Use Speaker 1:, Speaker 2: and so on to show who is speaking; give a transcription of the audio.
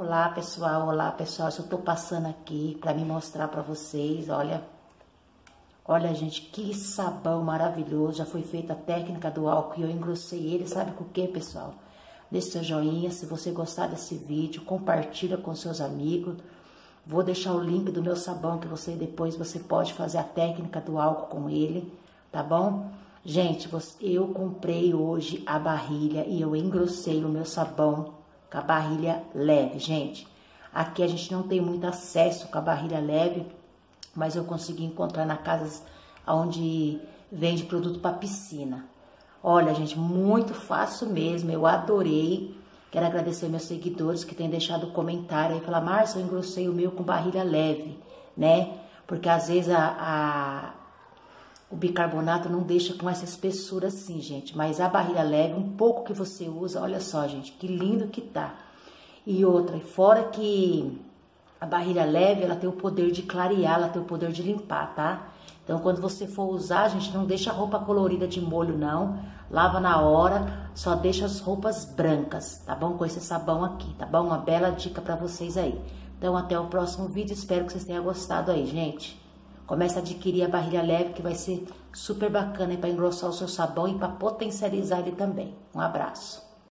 Speaker 1: Olá pessoal, olá pessoal, eu tô passando aqui para me mostrar para vocês, olha, olha gente, que sabão maravilhoso, já foi feita a técnica do álcool e eu engrossei ele, sabe com o que pessoal? Deixe seu joinha, se você gostar desse vídeo, compartilha com seus amigos, vou deixar o link do meu sabão que você depois você pode fazer a técnica do álcool com ele, tá bom? Gente, eu comprei hoje a barrilha e eu engrossei o meu sabão com a barrilha leve, gente. Aqui a gente não tem muito acesso com a barrilha leve, mas eu consegui encontrar na casa onde vende produto para piscina. Olha, gente, muito fácil mesmo, eu adorei. Quero agradecer meus seguidores que têm deixado comentário aí, falar, Márcia, eu engrossei o meu com barrilha leve, né? Porque às vezes a, a o bicarbonato não deixa com essa espessura assim, gente. Mas a barrilha leve, um pouco que você usa, olha só, gente, que lindo que tá. E outra, fora que a barrilha leve, ela tem o poder de clarear, ela tem o poder de limpar, tá? Então, quando você for usar, gente, não deixa a roupa colorida de molho, não. Lava na hora, só deixa as roupas brancas, tá bom? Com esse sabão aqui, tá bom? Uma bela dica para vocês aí. Então, até o próximo vídeo. Espero que vocês tenham gostado aí, gente. Comece a adquirir a barrilha leve, que vai ser super bacana para engrossar o seu sabão e para potencializar ele também. Um abraço.